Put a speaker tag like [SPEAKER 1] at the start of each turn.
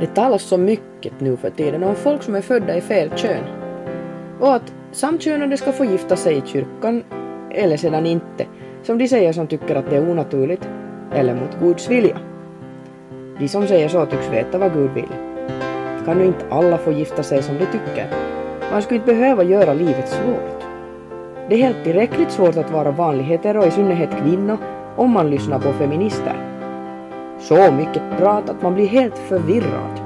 [SPEAKER 1] Det talas så mycket nu för tiden om folk som är födda i fel kön. Och att samkönade ska få gifta sig i kyrkan, eller sedan inte, som de säger som tycker att det är onaturligt, eller mot Guds vilja. De som säger så tycks veta vad Gud vill. Kan nu inte alla få gifta sig som de tycker? Man skulle inte behöva göra livet svårt. Det är helt tillräckligt svårt att vara vanligheter och i synnerhet kvinna, om man lyssnar på feminister. Så mycket prat att man blir helt förvirrad.